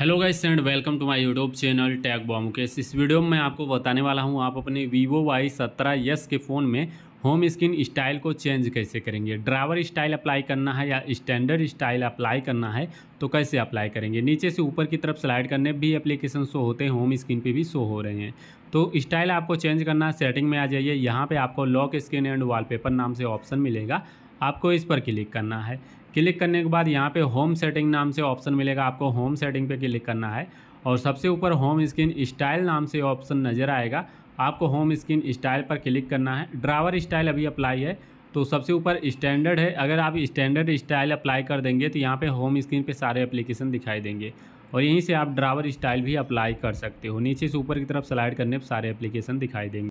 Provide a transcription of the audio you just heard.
Hello guys and welcome to my YouTube channel tag बॉमुकेश इस video में मैं आपको बताने वाला हूँ, आप अपने वीवो वाई सत्रह यस के फ़ोन में होम स्क्रीन स्टाइल को चेंज कैसे करेंगे? ड्राइवर स्टाइल अप्लाई करना है या स्टैंडर्ड स्टाइल अप्लाई करना है तो कैसे अप्लाई करेंगे? नीचे से ऊपर की तरफ़ स्लाइड करने भी एप्लीकेशन शो होते हैं होम स्क्रीन पे भी शो हो रहे हैं। तो स्टाइल आपको चेंज करना है सेटिंग में आ जाइए। यहाँ पे आपको लॉक स्क्रीन एंड वॉलपेपर नाम से ऑप्शन मिलेगा। आपको इस पर क्लिक करना है। क्लिक करने के बाद यहाँ पे होम सेटिंग नाम से ऑप्शन मिलेगा। आपको होम सेटिंग पे क्लिक करना है और सबसे ऊपर होम स्क्रीन स्टाइल नाम से ऑप्शन नज़र आएगा। आपको होम स्क्रीन स्टाइल पर क्लिक करना है। ड्राइवर स्टाइल अभी अप्लाई है तो सबसे ऊपर स्टैंडर्ड है। अगर आप स्टैंडर्ड स्टाइल अप्लाई कर देंगे तो यहाँ पे होम स्क्रीन पे सारे एप्लीकेशन दिखाई देंगे और यहीं से आप ड्राइवर स्टाइल भी अप्लाई कर सकते हो। नीचे से ऊपर की तरफ़ स्लाइड करने पर सारे एप्लीकेशन दिखाई देंगे।